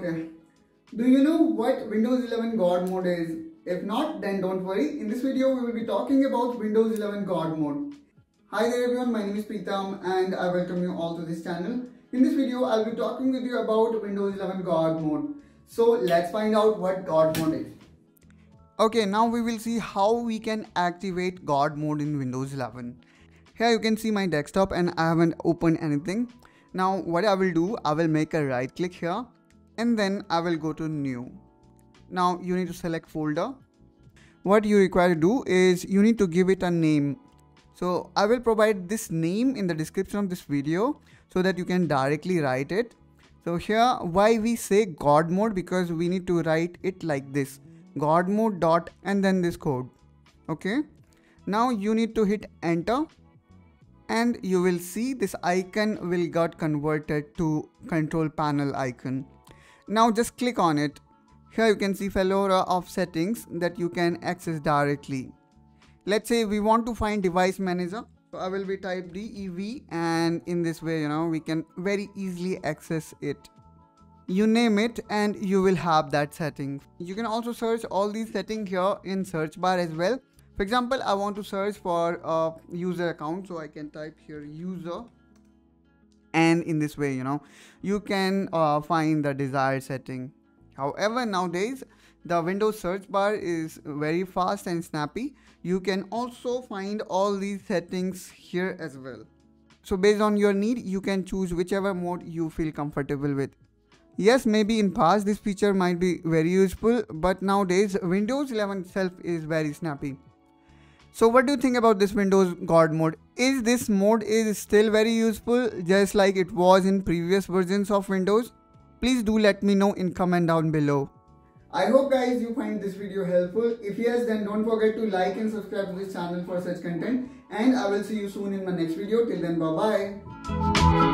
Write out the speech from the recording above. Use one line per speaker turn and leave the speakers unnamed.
Do you know what Windows 11 God mode is? If not, then don't worry. In this video, we will be talking about Windows 11 God mode. Hi there everyone, my name is Preetam and I welcome you all to this channel. In this video, I'll be talking with you about Windows 11 God mode. So let's find out what God mode is. Okay, now we will see how we can activate God mode in Windows 11. Here you can see my desktop and I haven't opened anything. Now what I will do, I will make a right click here and then I will go to new. Now you need to select folder. What you require to do is you need to give it a name. So I will provide this name in the description of this video so that you can directly write it so here why we say god mode because we need to write it like this god mode dot and then this code okay now you need to hit enter and you will see this icon will got converted to control panel icon now just click on it here you can see Fedora of settings that you can access directly let's say we want to find device manager so I will be type DEV and in this way, you know, we can very easily access it. You name it and you will have that setting. You can also search all these settings here in search bar as well. For example, I want to search for a user account. So I can type here user and in this way, you know, you can uh, find the desired setting. However, nowadays the Windows search bar is very fast and snappy. You can also find all these settings here as well. So based on your need, you can choose whichever mode you feel comfortable with. Yes, maybe in past this feature might be very useful, but nowadays Windows 11 itself is very snappy. So what do you think about this Windows God mode? Is this mode is still very useful just like it was in previous versions of Windows? Please do let me know in comment down below. I hope guys you find this video helpful. If yes then don't forget to like and subscribe to this channel for such content and I will see you soon in my next video. Till then bye bye.